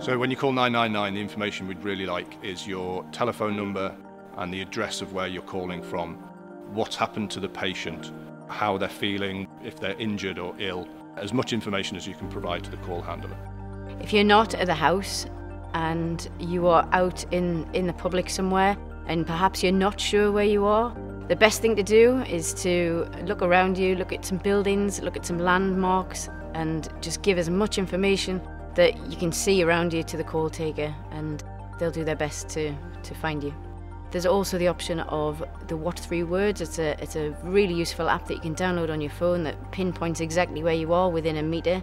So when you call 999, the information we'd really like is your telephone number and the address of where you're calling from, what's happened to the patient, how they're feeling, if they're injured or ill, as much information as you can provide to the call handler. If you're not at the house and you are out in, in the public somewhere and perhaps you're not sure where you are, the best thing to do is to look around you, look at some buildings, look at some landmarks, and just give as much information that you can see around you to the call taker, and they'll do their best to, to find you. There's also the option of the What Three Words. It's a, it's a really useful app that you can download on your phone that pinpoints exactly where you are within a metre